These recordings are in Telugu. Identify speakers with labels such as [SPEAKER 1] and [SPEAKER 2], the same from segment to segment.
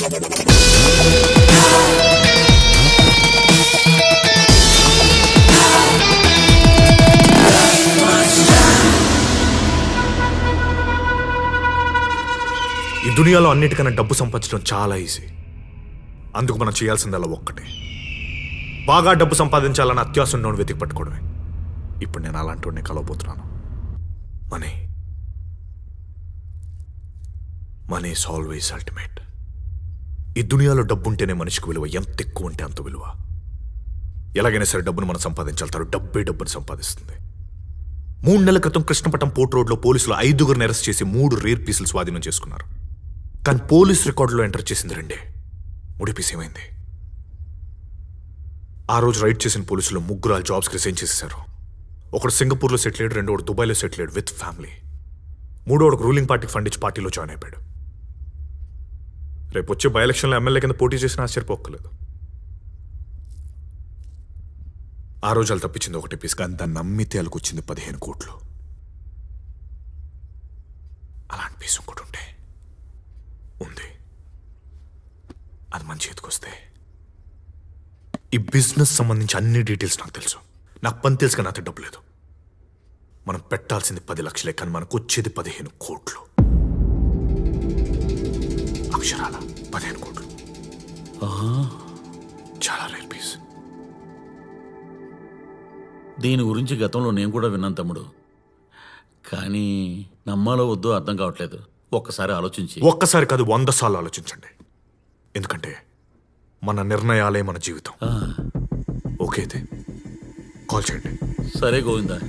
[SPEAKER 1] ఈ దునియాలో అన్నిటికన్నా డబ్బు సంపాదించడం చాలా ఈజీ అందుకు మనం చేయాల్సిందల్లా ఒక్కటే. బాగా డబ్బు సంపాదించాలని అత్యవసరం ఉన్నోడు వెతికి పట్టుకోవడమే. ఇప్పుడు నేను అలాంటి వాడిని కలవబోతున్నాను. Money money is always ultimate ఈ దునియాలో డబ్బుంటేనే మనిషికి విలువ ఎంత ఎక్కువ ఉంటే అంత విలువ. ఎలాగైనా సరే డబ్బును మనం సంపాదించాలి డబ్బే డబ్బును సంపాదిస్తుంది. మూడు నెలల క్రితం కృష్ణపట్నం పోర్ట్ రోడ్లో పోలీసులు ఐదుగురిని అరెస్ట్ చేసి మూడు రేర్ పీసులు స్వాధీనం చేసుకున్నారు. కానీ పోలీస్ రికార్డులో ఎంటర్ చేసింది రెండే. మూడు పీస్ ఏమైంది? ఆ రోజు రైడ్ చేసిన పోలీసులు ముగ్గురు ఆ జాబ్స్కి రిసైన్ చేసేశారు. ఒకడు సింగపూర్లో సెటిల్ అయ్యాడు రెండోడు దుబాయ్లో సెటిల్ అయ్యాడు విత్ ఫ్యామిలీ. మూడోడు రూలింగ్ పార్టీకి ఫండ్ ఇచ్చి పార్టీలో జాయిన్ అయిపోయాడు. రేపు వచ్చే బై ఎలక్షన్లో ఎమ్మెల్యే కింద పోటీ చేసిన ఆశ్చర్యపోక్కలేదు. ఆ రోజు వాళ్ళు తప్పించింది ఒకటి పీస్ కానీ దాన్ని నమ్మితే వాళ్ళకి వచ్చింది పదిహేను కోట్లు. అలాంటి పీస్ ఇంకోటి ఉంటే? ఉంది. అది మన చేతికొస్తే? ఈ బిజినెస్ సంబంధించి అన్ని డీటెయిల్స్ నాకు తెలుసు. నాకు పని తెలుసు కానీ నాతో డబ్బు లేదు. మనం పెట్టాల్సింది పది లక్షలే కానీ మనకు వచ్చేది పదిహేను కోట్లు. అక్షరాలా? పదిహేను కోట్లు. చాలా రేర్ పీస్.
[SPEAKER 2] దీని గురించి గతంలో నేను కూడా విన్నాను తమ్ముడు. కానీ నమ్మాలో వద్దో అర్థం కావట్లేదు. ఒక్కసారి ఆలోచించి.
[SPEAKER 1] ఒక్కసారి కాదు వంద సార్లు ఆలోచించండి. ఎందుకంటే మన నిర్ణయాలే మన జీవితం. ఓకే అయితే కాల్ చేయండి.
[SPEAKER 2] సరే గోవిందా.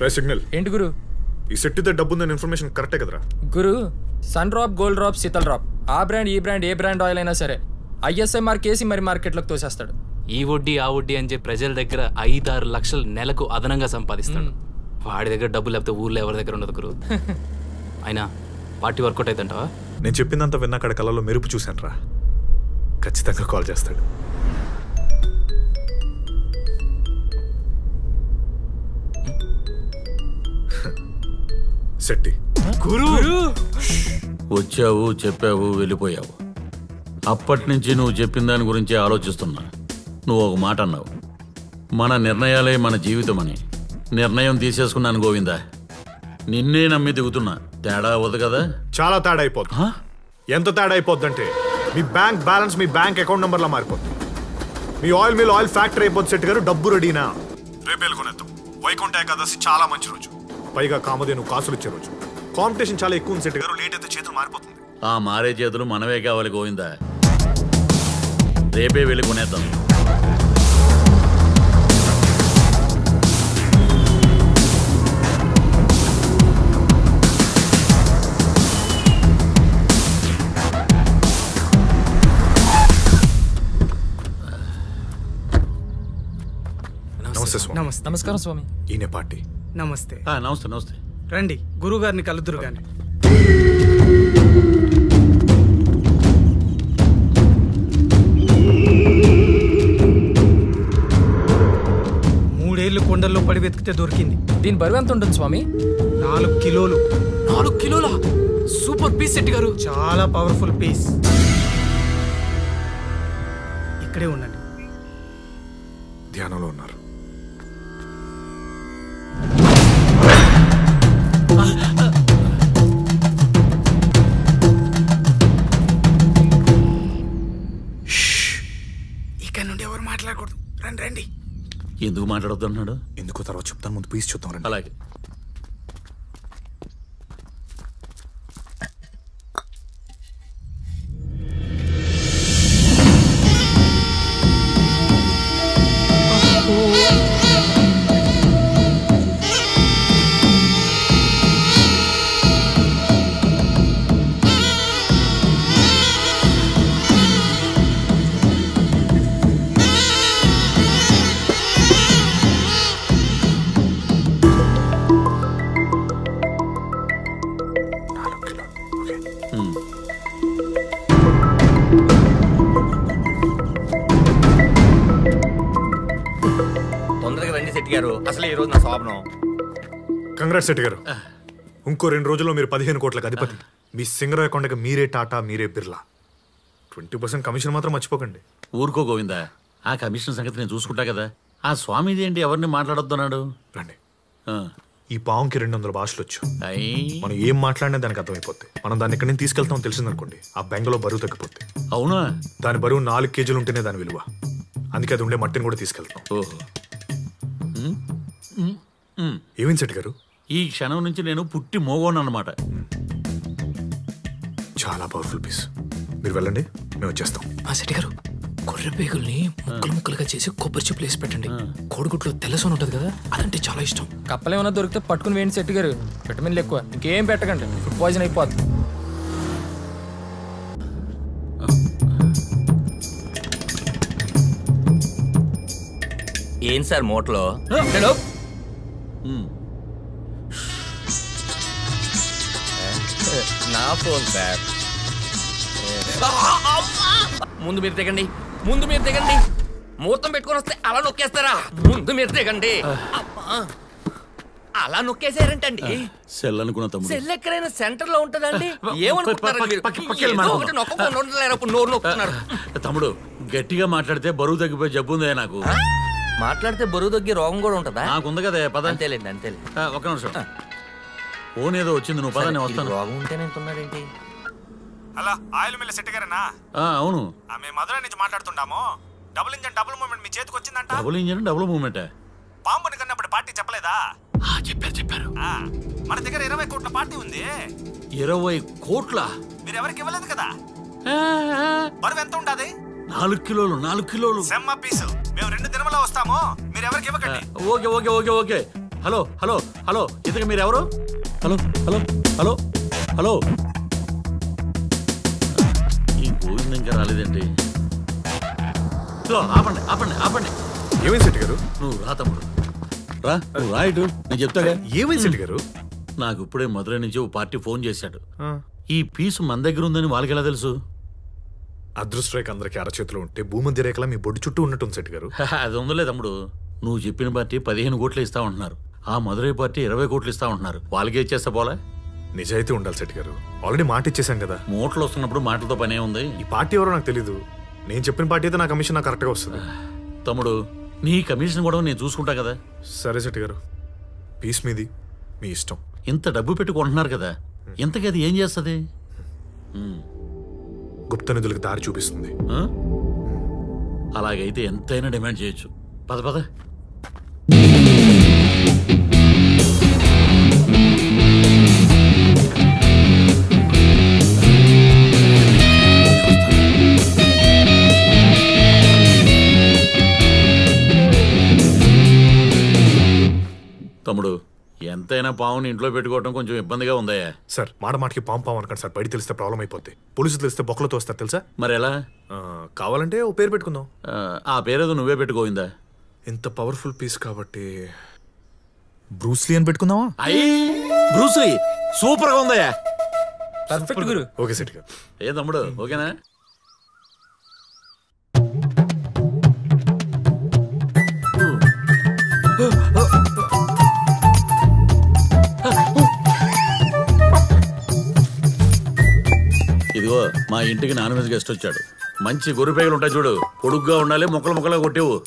[SPEAKER 1] రే సిగ్నల్.
[SPEAKER 3] ఏంటి గురు?
[SPEAKER 1] ఈ సెట్ ఇదే డబ్బు ఉందని ఇన్ఫర్మేషన్ కరెక్టే కదరా?
[SPEAKER 3] గురు Sundrop gold drop Sheetal drop ఆ బ్రాండ్ ఈ బ్రాండ్ ఏ బ్రాండ్ ఆయిల్ అయినా సరే ఐఎస్ఐ మార్క్ వేసి మరి మార్కెట్లోకి తోసేస్తాడు.
[SPEAKER 4] ఈ వడ్డీ ఆ వడ్డీ అని చెప్పి ప్రజల దగ్గర ఐదారు లక్షలు నెలకు అదనంగా సంపాదిస్తాడు. వాడి దగ్గర డబ్బు లేకపోతే ఊర్లో ఎవరి దగ్గర ఉండదు గురు. అయినా పార్టీ వర్కౌట్ అవుతుంటావా
[SPEAKER 1] నేను చెప్పిందంతా విన్నా అక్కడ కళ్ళలో మెరుపు చూశాను రా ఖచ్చితంగా కాల్ చేస్తాడు. సెట్టి
[SPEAKER 4] గురు!
[SPEAKER 2] వచ్చావు చెప్పావు వెళ్ళిపోయావు. అప్పటి నుంచి నువ్వు చెప్పిన దాని గురించి ఆలోచిస్తున్నా. నువ్వు ఒక మాట అన్నావు. మన నిర్ణయాలే మన జీవితం అని నిర్ణయం తీసేసుకున్నాను గోవిందా. నిన్నే నమ్మి దిగుతున్నా. తేడా అవ్వదు కదా?
[SPEAKER 1] చాలా తేడా అయిపోద్ది ఎంత తేడా అయిపోద్దంటే మీ బ్యాంక్ బ్యాలెన్స్ మీ బ్యాంక్ అకౌంట్ నెంబర్లా మారిపోద్ది. మీ ఆయిల్ మిల్ ఆయిల్ ఫ్యాక్టరీ అయిపోద్ది సెట్ గారు. డబ్బు రెడీనా? రేపేలు కొనేద్దాం వైకుంఠ ఏకాదశి చాలా మంచి రోజు. పైగా కామధేను కాసులు ఇచ్చే రోజు. కాంపిటీషన్ చాలా ఎక్కువ సెట్ గారు. లేట్ అయితే చేతులు మారిపోతుంది.
[SPEAKER 2] ఆ మారే చేతులు మనమే కావాలి గోవిందా? రేపే వెళ్ళి కొనేద్దాం.
[SPEAKER 1] నమస్తే స్వామి.
[SPEAKER 5] నమస్తే.
[SPEAKER 3] నమస్కారం స్వామి.
[SPEAKER 1] ఈయన పార్టీ.
[SPEAKER 5] నమస్తే.
[SPEAKER 2] ఆ, నమస్తే నమస్తే.
[SPEAKER 5] రండి. గురుగారిని కలుద్దురు గాని. మూడేళ్ళు కొండల్లో పడి వెతికితే దొరికింది.
[SPEAKER 3] దీని బరువు ఎంత ఉంటుంది స్వామి?
[SPEAKER 5] నాలుగు కిలోలు.
[SPEAKER 4] నాలుగు కిలోల? సూపర్ పీస్ సెట్ గారు.
[SPEAKER 5] చాలా పవర్ఫుల్ పీస్. ఇక్కడే ఉండండి.
[SPEAKER 2] ఎందుకు మాట్లాడొద్దన్నాడు
[SPEAKER 1] ఎందుకో తర్వాత చెప్తాను. ముందు పీస్ చూద్దాం రండి.
[SPEAKER 2] అలాగే.
[SPEAKER 1] కంగ్రాట్స్ శెట్టి గారు. ఇంకో రెండు రోజుల్లో మీరు పదిహేను కోట్లకు అధిపతి. మీ సింగర్ అకౌంట్కి మీరే టాటా మీరే బిర్లా. ట్వంటీ పర్సెంట్ కమిషన్ మాత్రం మర్చిపోకండి.
[SPEAKER 2] ఊరుకో గోవిందా. ఆ కమిషన్ సంగతి నేను చూసుకుంటా కదా. ఆ స్వామిది ఏంటి ఎవరిని మాట్లాడొద్దన్నాడు?
[SPEAKER 1] రండి. ఈ పావుకి రెండు వందల భాషలు వచ్చు. మనం ఏం మాట్లాడినా దానికి అర్థమైపోద్ది. మనం దాన్ని ఎక్కడి నుంచి తీసుకెళ్తాం తెలిసిందనుకోండి ఆ బెంగలో బరువు తగ్గిపోద్ది.
[SPEAKER 2] అవునా?
[SPEAKER 1] దాని బరువు నాలుగు కేజీలు ఉంటేనే దాని విలువ. అందుకే అది ఉండే మట్టిని కూడా తీసుకెళ్తాం.
[SPEAKER 2] ఓహో.
[SPEAKER 1] ఏమైంది సెట్ గారు?
[SPEAKER 2] ఈ క్షణం నుంచి నేను పుట్టి మోగోను అనమాట
[SPEAKER 1] చాలా పవర్ఫుల్ పీస్ మీరు వెళ్ళండి మేము వచ్చేస్తాం.
[SPEAKER 3] మా శెట్టి గారు గొర్రె పేగుల్ని ముక్కలు ముక్కలుగా చేసి కొబ్బరి చిప్పులు వేసి పెట్టండి. కోడిగుట్లో తెల్లసోన ఉంటుంది కదా అదంటే చాలా ఇష్టం. కప్పలేమన్నా దొరికితే పట్టుకుని వేయండి శెట్టి గారు. విటమిన్లు ఎక్కువ. ఇంకేం పెట్టకండి. ఫుడ్ పాయిజన్ అయిపోద్ది.
[SPEAKER 6] ఏం సార్ మూటలో? నా ఫోన్ సార్. ముందు మీరు దిగండి ముందు మీరు దిగండి ముహూర్తం పెట్టుకొని వస్తే అలా నొక్కేస్తారా? ముందు మీరు అమ్మా. అలా నొక్కేసారంటండి
[SPEAKER 2] సెల్ అనుకున్న తమ్ముడు.
[SPEAKER 6] సెల్ ఎక్కడైనా సెంటర్లో ఉంటదండి ఏమనుకుంటున్నారు నోరు నొక్కుతున్నారు.
[SPEAKER 2] తమ్ముడు గట్టిగా మాట్లాడితే బరువు తగ్గిపోయి జబ్బు ఉందే నాకు.
[SPEAKER 6] మాట్లాడితే బరువు తగ్గి రోగం కూడా ఉంటదా?
[SPEAKER 2] నాకుంది కదా పద.
[SPEAKER 6] అంతేలేండి అంతేలే
[SPEAKER 2] ఆ, ఒక్క నిమిషం. ఫోన్ ఏదో వచ్చింది నువ్వు పద నేను వస్తాను.
[SPEAKER 6] ఉంటేనే ఇంతున్నాడేంటి
[SPEAKER 1] అలా ఆయిల్ మిల్ల సెట్ గారేనా
[SPEAKER 2] ఆ, అవును.
[SPEAKER 1] మేము మధుర నుంచి మాట్లాడుతుంటాము డబుల్ ఇంజన్ డబుల్ మూమెంట్ మీ చేతికి వచ్చిందంట?
[SPEAKER 2] Double engine double moment.
[SPEAKER 1] పాంపుని కన్నప్పుడు పార్టీ చెప్పలేదా?
[SPEAKER 2] చెప్పారు చెప్పారు.
[SPEAKER 1] ఆ, మన దగ్గర ఇరవై కోట్ల పార్టీ ఉంది.
[SPEAKER 2] ఇరవై కోట్ల?
[SPEAKER 1] మీరు ఎవరికి ఇవ్వలేదు కదా? బరువు ఎంత ఉండాది?
[SPEAKER 2] నాలుగు కిలోలు నాలుగు కిలోలు.
[SPEAKER 1] సెమ్మ పీసు. మేము రెండు దినములో వస్తాము. మీరు ఎవరికి ఇవ్వకండి.
[SPEAKER 2] Okay okay okay okay. Hello hello hello. ఇంతకు మీరు ఎవరు హలో హలో హలో హలో. ఈ గోవింద ఇంకా ఇదిగో, ఆపండి ఆపండి ఆపండి.
[SPEAKER 1] ఏమైంది సెట్ గారు?
[SPEAKER 2] నువ్వు రా తమ్ముడు. రా నువ్వు రా ఇటు నేను చెప్తాగా?
[SPEAKER 1] ఏమైంది సెట్ గారు?
[SPEAKER 2] నాకు ఇప్పుడే మధురై నుంచి ఓ పార్టీ ఫోన్ చేశాడు. ఈ పీసు మన దగ్గర ఉందని వాళ్ళకి ఎలా తెలుసు?
[SPEAKER 1] అదృష్ట రేఖ అందరికి అరచేతిలో ఉంటే భూమధ్య రేఖలా మీ బొడ్డు చుట్టూ ఉన్నట్టుంది సెట్ గారు.
[SPEAKER 2] అది ఉందలే తమ్ముడు. నువ్వు చెప్పిన పార్టీ పదిహేను కోట్లు ఇస్తా ఉంటున్నారు. ఆ మధురై పార్టీ ఇరవై కోట్లు ఇస్తా ఉంటున్నారు. వాళ్ళకే ఇచ్చేస్తా పోలా.
[SPEAKER 1] నిజాయితీ ఉండాలి సెట్ గారు. ఆల్రెడీ మాట ఇచ్చేసాం కదా.
[SPEAKER 2] మూటలు వస్తున్నప్పుడు మాటలతో పనే ఉంది.
[SPEAKER 1] ఈ పార్టీ ఎవరో నాకు తెలీదు. నేను చెప్పిన పార్టీ అయితే నా కమిషన్ నాకు కరెక్ట్గా వస్తుంది.
[SPEAKER 2] తమ్ముడు నీ కమిషన్ కూడా నేను చూసుకుంటా కదా.
[SPEAKER 1] సరే సెట్ గారు. పీస్ మీది మీ ఇష్టం.
[SPEAKER 2] ఇంత డబ్బు పెట్టుకుంటున్నారు కదా. ఇంతకీ అది ఏం చేస్తుంది?
[SPEAKER 1] గుప్త నిధులకు దారి చూపిస్తుంది.
[SPEAKER 2] అలాగైతే ఎంతైనా డిమాండ్ చేయొచ్చు. పద పద. తమ్ముడు ఎంతైనా పావుని ఇంట్లో పెట్టుకోవటం కొంచెం ఇబ్బందిగా ఉందయ్యా
[SPEAKER 1] సార్ మాట మాటకి పాం పాం అనకండి సార్. బయట తెలిస్తే ప్రాబ్లం అయిపోద్ది. పోలీసులు తెలిస్తే బొక్కలతో వస్తారు తెలుసా?
[SPEAKER 2] మరి ఎలా?
[SPEAKER 1] ఆ, కావాలంటే ఓ పేరు పెట్టుకుందాం.
[SPEAKER 2] ఆ, ఆ పేరేదో నువ్వే పెట్టుకోయిందా
[SPEAKER 1] ఇంత పవర్ఫుల్ పీస్ కాబట్టి బ్రూస్లీ అని పెట్టుకుందామా
[SPEAKER 2] అయ్యి బ్రూస్లీ సూపర్గా ఉందయ్యా.
[SPEAKER 3] పర్ఫెక్ట్ గురు.
[SPEAKER 1] ఓకే సెట్
[SPEAKER 2] ఏ తమ్ముడు ఓకేనా? ఇదిగో మా ఇంటికి నాన్ వెజ్ గెస్ట్ వచ్చాడు. మంచి గొర్రెపేగలు ఉంటాయి చూడు. పొడుగ్గా ఉండాలి మొక్కలు మొక్కలు కొట్టేవు.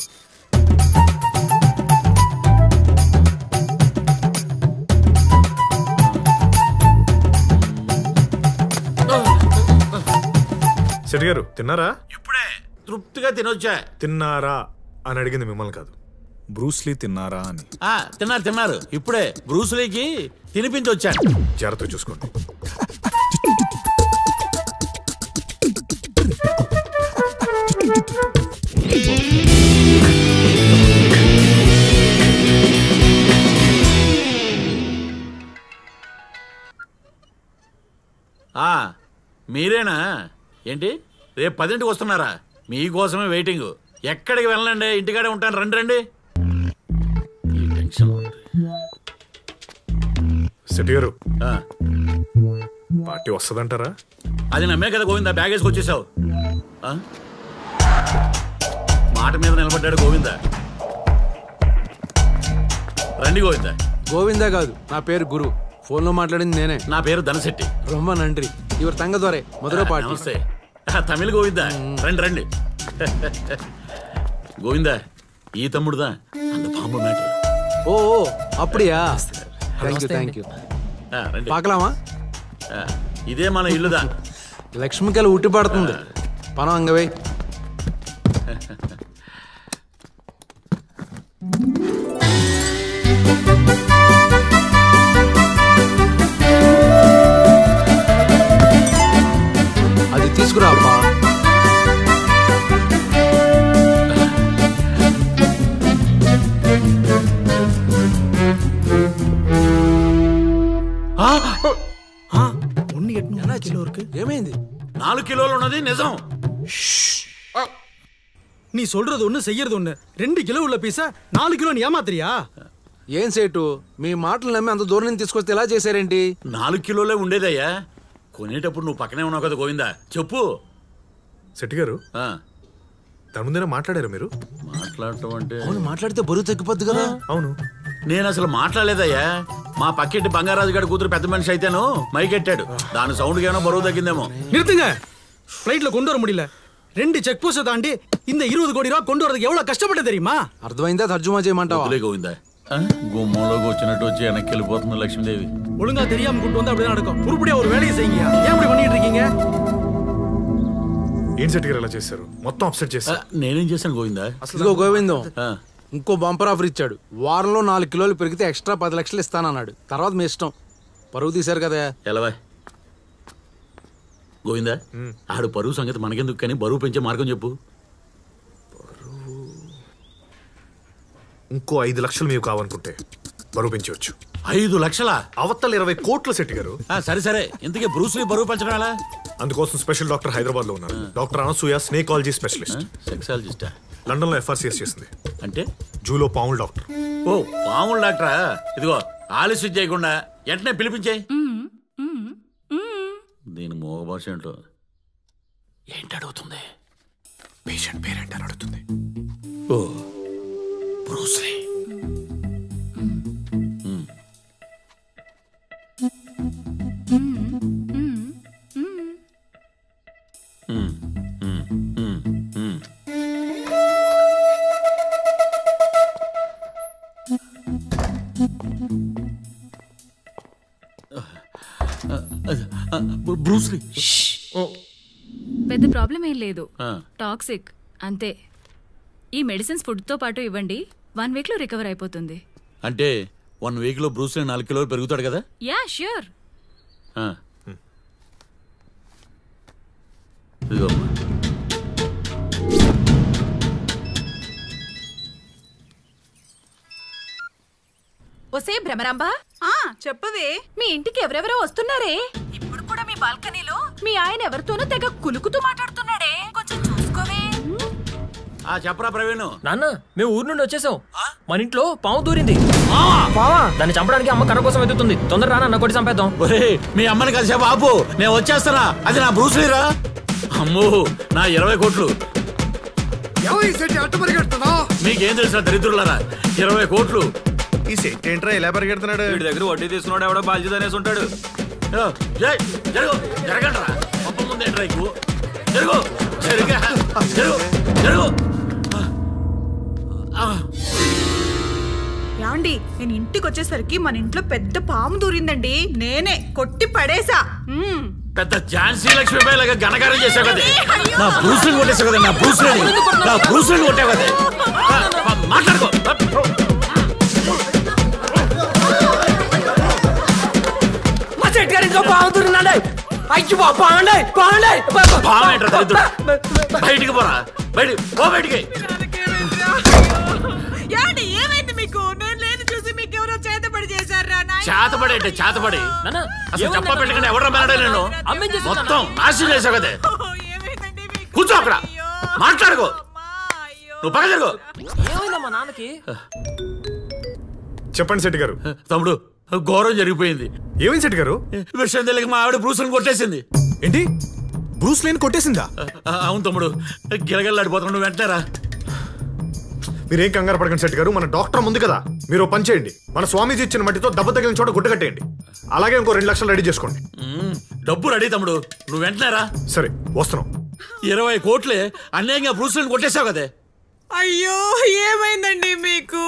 [SPEAKER 1] సెట్ గారు తిన్నారా?
[SPEAKER 2] ఇప్పుడే తృప్తిగా తినొచ్చా?
[SPEAKER 1] తిన్నారా అని అడిగింది మిమ్మల్ని కాదు. బ్రూస్లీ తిన్నారా అని.
[SPEAKER 2] ఆ, తిన్నారు తిన్నారు. ఇప్పుడే బ్రూస్లీకి తినిపించి వచ్చాను
[SPEAKER 1] జాగ్రత్తగా చూసుకోండి.
[SPEAKER 2] ఆ, మీరేనా? ఏంటి? రేపు పదింటికి వస్తున్నారా? మీకోసమే వెయిటింగ్. ఎక్కడికి వెళ్ళండి ఇంటికాడే ఉంటాను. రండి రండి. ఈ టెన్షన్ ఉంది.
[SPEAKER 1] సెట్ గారు
[SPEAKER 2] ఆ,
[SPEAKER 1] పార్టీ వస్తుందంటారా?
[SPEAKER 2] అది నమ్మే కదా గోవిందా? బ్యాగ్ వేసుకు వచ్చేసావు. ఆ? మాట మీద నిలబడ్డాడు గోవిందా? రండి గోవిందా.
[SPEAKER 7] గోవిందా కాదు నా పేరు గురు. ఫోన్లో మాట్లాడింది నేనే.
[SPEAKER 2] నా పేరు ధనశెట్టి.
[SPEAKER 7] రొమ్మ నండ్రి. ఇవర్ తంగ దొరే మొదల పాటి
[SPEAKER 2] నమస్తే. తమిళ గోవిందా రండి రండి గోవిందా ఈ తమ్ముడుదా అంత పాంబు మ్యాటర్
[SPEAKER 7] ఓ ఓ, అప్పుడియా థ్యాంక్ యూ థ్యాంక్ యూ
[SPEAKER 2] రండి
[SPEAKER 7] పాకలామా
[SPEAKER 2] ఆ, ఇదే మన ఇల్లుదా
[SPEAKER 7] లక్ష్మికలు ఉట్టి పడుతుంది పనం అంగవే అది తీసుకురా అబ్బా
[SPEAKER 5] ஒன்னு எட்டு கிலோ இருக்கு
[SPEAKER 7] ఏమైంది
[SPEAKER 2] నాలుగు కిలోలు ఉన్నది నిజం
[SPEAKER 5] நீ சொல்றது ஒண்ணு செய்யறது ஒண்ணு ரெண்டு கிலோ உள்ள பீஸா நாலு கிலோ நீ ஏமாத்துறியா
[SPEAKER 7] ఏం సేటు మీ మాటలు నమ్మి అంత దూరం నుంచి తీసుకొస్తే ఎలా చేశారేంటి
[SPEAKER 2] నాలుగు కిలోలే ఉండేదయ్యా కొనేటప్పుడు నువ్వు పక్కనే ఉన్నావు కదా గోవిందా చెప్పు
[SPEAKER 1] శెట్టి గారు
[SPEAKER 2] ఆ,
[SPEAKER 1] దాని ముందేనా మాట్లాడారు మీరు
[SPEAKER 2] మాట్లాడటం అంటే
[SPEAKER 7] అవును మాట్లాడితే బరువు తగ్గిపోద్ది కదా
[SPEAKER 1] అవును
[SPEAKER 2] నేను అసలు మాట్లాడలేదయ్యా మా పక్కింటి బంగారాజు గారి కూతురు పెద్ద మనిషి అయితేను మైకెట్టాడు దాని సౌండ్ ఏమైనా బరువు తగ్గిందేమో
[SPEAKER 5] நிறுத்துங்க ஃப்ளைட்ல கொண்டு வர முடியல ரெண்டு செக் போஸ்ட்டை தாண்டி இந்த இருபது கோடி ரூபா கொண்டு வரதுக்கு எவ்வளவு கஷ்டப்பட்ட தெரியுமா
[SPEAKER 7] అర్థమైందా తర్జుమా చేయమంటావా
[SPEAKER 2] వదిలే గోవిందా ఆ, గుమ్మంలోకి వచ్చినట్టు వచ్చి వెనక్కి వెళ్ళిపోతుంది లక్ష్మీదేవి
[SPEAKER 5] ஒழுங்கா தெரியாம கூட்டு வந்து அப்படிதான் நடக்கும் உருப்படியா ஒரு வேலையை செய்யுங்க ஏன் இப்படி பண்ணிட்டு இருக்கீங்க
[SPEAKER 1] ఏం శెట్టి గారు ఇలా చేశారు మొత్తం అప్సెట్
[SPEAKER 2] ఆ,
[SPEAKER 1] చేశారు
[SPEAKER 2] నేనేం చేశాను గోవిందా
[SPEAKER 7] ఇదిగో గోవిందం
[SPEAKER 2] ఆ,
[SPEAKER 7] ఇంకో బంపర్ ఆఫర్ ఇచ్చాడు వారంలో నాలుగు కిలోలు పెరిగితే ఎక్స్ట్రా పది లక్షలు ఇస్తానన్నాడు తర్వాత మీ ఇష్టం పరువు తీశారు కదా
[SPEAKER 2] ఎలవా గోవిందా ఆడు పరువు సంగతి మనకెందుకు కానీ బరువు పెంచే మార్గం చెప్పు
[SPEAKER 1] ఇంకో ఐదు లక్షలు మీకు కావాలనుకుంటే బరువు పెంచవచ్చు
[SPEAKER 2] ఐదు లక్షల?
[SPEAKER 1] అవతల ఇరవై కోట్ల శెట్టి గారు.
[SPEAKER 2] సరే సరే. ఇంతకీ బ్రూస్లీ బరువు పెంచడం ఎలా
[SPEAKER 1] అందుకోసం స్పెషల్ డాక్టర్ హైదరాబాద్లో ఉన్నారు డాక్టర్ అనసూయ స్నేకాలజీ స్పెషలిస్ట్.
[SPEAKER 2] సెక్సాలజిస్టా?
[SPEAKER 1] లండన్లో ఎఫ్ఆర్సీఎస్ చేసింది.
[SPEAKER 2] అంటే?
[SPEAKER 1] జూలో పాముల డాక్టర్.
[SPEAKER 2] ఓ పాములు డాక్టరా? ఇదిగో ఆలస్యం చేయకుండా వెంటనే పిలిపించాయి. దీని మోగ భాష ఏంటో? ఏంటి అడుగుతుంది
[SPEAKER 1] పేషెంట్ పేరెంట్ అని అడుగుతుంది.
[SPEAKER 2] ఓ బ్రూస్లీ. Bruce Lee.
[SPEAKER 8] పెద్ద ప్రాబ్లం ఏం లేదు. టాక్సిక్. అంతే. ఈ మెడిసిన్స్ ఫుడ్తో పాటు ఇవ్వండి. వన్ వీక్లో రికవర్ అయిపోతుంది.
[SPEAKER 2] అంటే వన్ వీక్లో బ్రూస్లీ నాలుగు కిలోలు పెరుగుతాడు కదా?
[SPEAKER 8] Yeah sure.
[SPEAKER 2] ఆ. ఇదిగో అమ్మా.
[SPEAKER 9] ఒసే భ్రమరాంబ.
[SPEAKER 10] ఆ చెప్పవే.
[SPEAKER 9] మీ ఇంటికి ఎవరెవరో వస్తున్నారే?
[SPEAKER 10] ఇప్పుడు కూడా మీ బాల్కనీలో
[SPEAKER 9] మీ ఆయన ఎవరితోనో తెగ కులుకుతూ మాట్లాడుతున్నాడే. కొంచెం
[SPEAKER 2] ఆ చెప్పరా ప్రవీణ్.
[SPEAKER 3] నాన్న మేము ఊరు నుండి వచ్చేసాం. మన ఇంట్లో పాము దూరింది. పావా దాన్ని చంపడానికి అమ్మ కర్ర కోసం వెతుకుతుంది. తొందర రానా కొట్టి చంపేద్దాం.
[SPEAKER 2] మీ అమ్మని కలిసేపు ఆపు నేను వచ్చేస్తానా? అది నా బ్రూస్లీరా అమ్మో నా ఇరవై కోట్లు. మీకేం తెలుసా దరిద్రులారా? ఇరవై కోట్లు.
[SPEAKER 1] ఈ సెట్ ఏంట్రా ఎలా పరిగెడుతున్నాడు?
[SPEAKER 6] వీడి దగ్గర వడ్డీ తీసుకున్నాడు ఎవడో బాధ్యత అనేసి ఉంటాడు.
[SPEAKER 2] యో, జయ్, జరుగు జరగండ్రా. పంప ముందు ఏంట్రా ఎక్కువ జరుగు జరుగా జరుగు జరుగు.
[SPEAKER 10] యాండి నేను ఇంటికి వచ్చేసరికి మన ఇంట్లో పెద్ద పాము దూరిందండి. నేనే కొట్టి పడేసా.
[SPEAKER 2] పెద్ద ఝాన్సీ లక్ష్మీబాయి లాగా ఘనకారం చేసావు కదా నా బ్రూస్ని కొట్టేసావు కదా నా బ్రూస్ని నా బ్రూస్ని కొట్టావు కదా. మాట్లాడుకో.
[SPEAKER 3] మా చెట్టు గారి ఇంట్లో పాము దూరిందండి. అయ్యి బాగుండే బాగుండే
[SPEAKER 2] బయటికి పోరా. బయటికి పో బయటికి.
[SPEAKER 10] చేశారా
[SPEAKER 2] చేతపడి అసలు చెప్ప? పెట్టకుండా ఎవరు మేడా నేను? మొత్తం నాశనం చేసావు కదా. కూర్చో అక్కడ. మాట్లాడుకో. నువ్వు పక్క జరుగు
[SPEAKER 3] ఏమైందమ్మా నాన్నకి?
[SPEAKER 1] చెప్పండి శెట్టి గారు.
[SPEAKER 2] తమ్ముడు ఘోరం జరిగిపోయింది.
[SPEAKER 1] ఏమైంది శెట్టి గారు?
[SPEAKER 2] విషయం తెలియక మా ఆవిడ బ్రూసుని కొట్టేసింది.
[SPEAKER 1] ఏంటి? బ్రూస్ లేని కొట్టేసిందా?
[SPEAKER 2] అవును తమ్ముడు గిలగల్లాడిపోతున్నాడు వెంటనే రా.
[SPEAKER 1] మీరేం కంగారు పడకండి శెట్టి గారు మన డాక్టర్ ఉంది కదా. మీరు పని చేయండి. మన స్వామీజీ ఇచ్చిన మట్టితో దెబ్బ తగిలిన చోట గుడ్డ కట్టేయండి. అలాగే ఇంకో రెండు లక్షలు రెడీ చేసుకోండి.
[SPEAKER 2] డబ్బు రెడీ తమ్ముడు. నువ్వు వెంటనేరా
[SPEAKER 1] సరే వస్తున్నాం.
[SPEAKER 2] ఇరవై కోట్లే అన్యాయంగా బ్రూస్లను కొట్టేశావు కదే.
[SPEAKER 11] అయ్యో ఏమైందండి మీకు?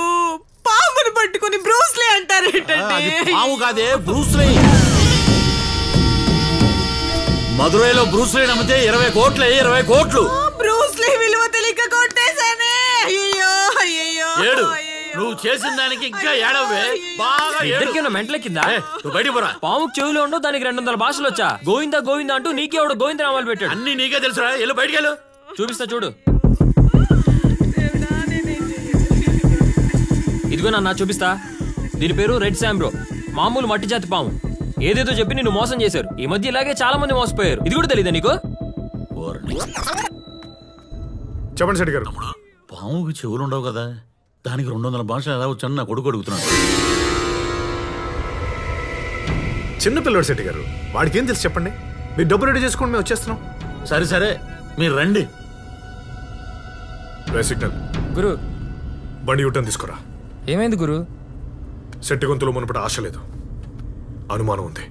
[SPEAKER 11] పాముని పట్టుకుని బ్రూస్లీ
[SPEAKER 2] అది
[SPEAKER 11] అంటారేంటండి?
[SPEAKER 2] పాము కాదే బ్రూస్లీ మదురైలో బ్రూస్లీ నమ్మితే ఇరవై కోట్లే ఇరవై కోట్లు
[SPEAKER 11] బ్రూస్లీ విలువ తెలియక కొట్టేశానే అయ్యో అయ్యో
[SPEAKER 2] ఏడు నువ్వు చేసిన దానికి ఇంకా ఏడవే. బాగా ఏడు.
[SPEAKER 12] ఇద్దరికైనా మెంటల కింద?
[SPEAKER 2] ఏ, నువ్వు బయటికి పోరా.
[SPEAKER 12] పాముకు చెవులు ఉండవు దానికి రెండు వందల భాషలు వచ్చా. గోవిందా గోవిందా అంటూ నీకే ఎవడు గోవింద నామాలు పెట్టాడు.
[SPEAKER 2] అన్ని నీకే తెలుసురా. వెళ్ళు బయటికి వెళ్ళు.
[SPEAKER 12] చూపిస్తా చూడు. ఇదిగో నాన్న చూపిస్తా. దీని పేరు రెడ్ శాంబ్రో. మామూలు మట్టి జాతి పాము. ఏదేదో చెప్పి నిన్ను మోసం చేశారు. ఈ మధ్య ఇలాగే చాలా మంది మోసపోయారు. ఇది కూడా తెలియదా నీకు?
[SPEAKER 1] చెప్పండి శెట్టి గారు.
[SPEAKER 2] పాముకి చెవులు ఉండవు కదా. దానికి రెండు వందల భాషలు ఎలా వచ్చాను నా కొడుకు అడుగుతున్నాడు.
[SPEAKER 1] చిన్న పిల్లడు శెట్టి గారు వాడికి ఏం తెలుసు చెప్పండి? మీరు డబ్బు రెడీ చేసుకోండి మేము వచ్చేస్తున్నాం.
[SPEAKER 2] సరే సరే మీరు రండి.
[SPEAKER 1] సిగ్నల్.
[SPEAKER 3] గురు.
[SPEAKER 1] బండి యూటర్న్ తీసుకురా.
[SPEAKER 3] ఏమైంది గురు?
[SPEAKER 1] శెట్టి గొంతులో మునుపటి ఆశ లేదు. అనుమానం ఉంది.